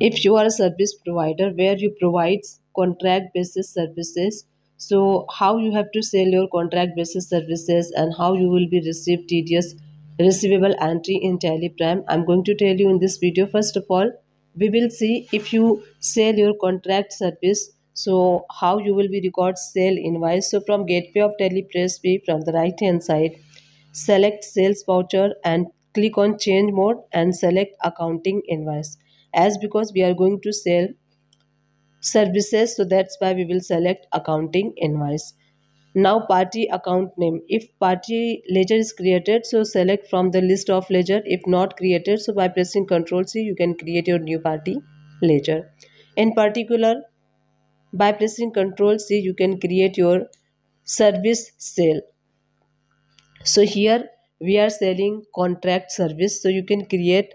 if you are a service provider where you provide contract basis services so how you have to sell your contract basis services and how you will be received tds receivable entry in Tally Prime i'm going to tell you in this video. First of all we will see if you sell your contract service so how you will be record sale invoice. So from gateway of Tally press fee from the right hand side select sales voucher and click on change mode and select accounting invoice as because we are going to sell services so that's why we will select accounting invoice. Now party account name. If party ledger is created so select from the list of ledger. If not created so by pressing ctrl c you can create your new party ledger. In particular by pressing ctrl c you can create your service sale. So here we are selling contract service. So you can create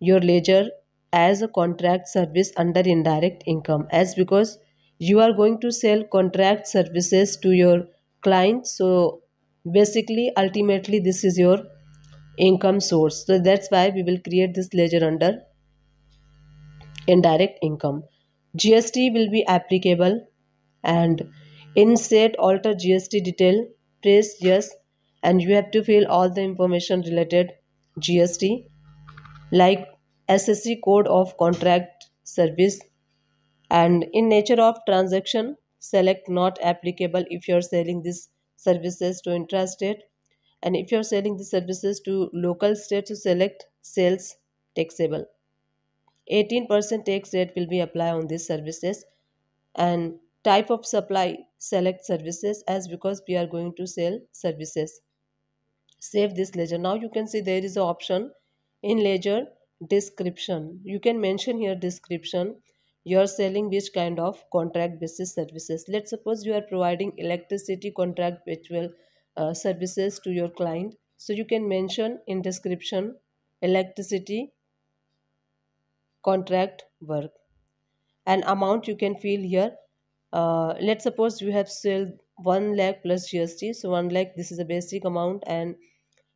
your ledger as a contract service under indirect income. As because you are going to sell contract services to your clients so basically ultimately this is your income source. So that's why we will create this ledger under indirect income. Gst will be applicable and insert alter gst detail press yes and you have to fill all the information related gst like SAC code of contract service and in nature of transaction select not applicable if you're selling these services to intrastate. And if you're selling the services to local state to select sales taxable. 18% tax rate will be applied on these services. And type of supply select services as because we are going to sell services. Save this ledger. Now you can see there is an option in ledger description. You can mention here description. You're selling which kind of contract basis services? Let's suppose you are providing electricity contract virtual uh, services to your client. So you can mention in description electricity contract work. And amount you can fill here uh, let's suppose you have sold 1 lakh plus gst so 1 lakh this is a basic amount and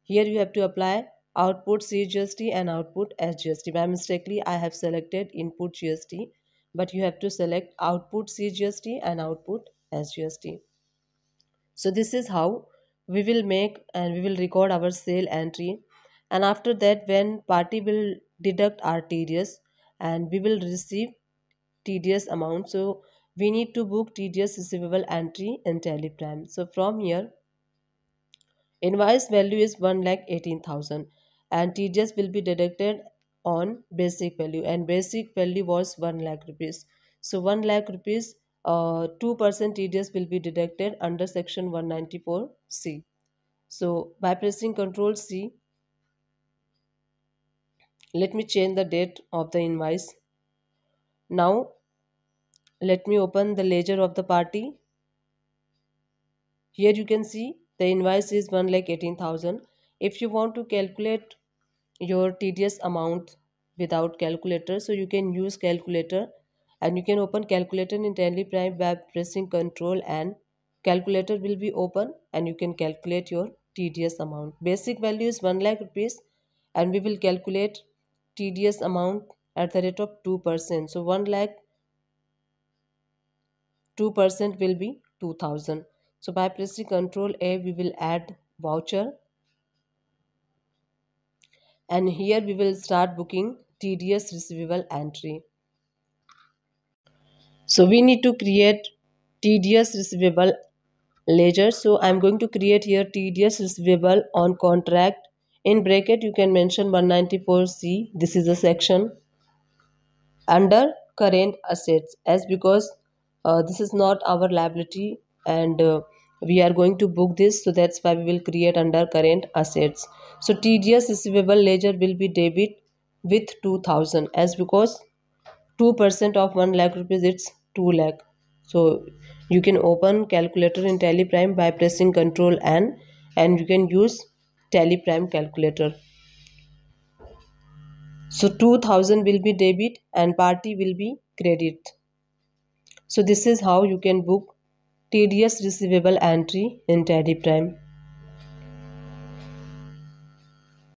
here you have to apply output CGST and output SGST. By mistakenly, I have selected input GST, but you have to select output CGST and output SGST. So this is how we will make and we will record our sale entry. And after that, when party will deduct our TDS and we will receive TDS amount. So we need to book TDS receivable entry in Tally Prime. So from here, invoice value is 1 lakh 18,000 and TDS will be deducted on basic value and basic value was 1 lakh rupees. So 1 lakh rupees uh, 2% TDS will be deducted under section 194C. So by pressing Ctrl C, let me change the date of the invoice. Now let me open the ledger of the party. Here you can see the invoice is 1 lakh 18,000. If you want to calculate your TDS amount without calculator so you can use calculator and you can open calculator in Tally Prime by pressing control and calculator will be open and you can calculate your TDS amount. Basic value is 1 lakh rupees and we will calculate TDS amount at the rate of 2% so 1 lakh 2% will be 2000 so by pressing control A we will add voucher and here we will start booking TDS receivable entry. So we need to create TDS receivable ledger. So I'm going to create here TDS receivable on contract. In bracket you can mention 194C. This is a section under current assets as because uh, this is not our liability and uh, we are going to book this so that's why we will create under current assets. So tds receivable ledger will be debit with 2000 as because 2% of 1 lakh rupees it's 2 lakh. So you can open calculator in Tally Prime by pressing ctrl n and you can use Tally Prime calculator. So 2000 will be debit and party will be credit. So this is how you can book TDS receivable entry in Tally Prime.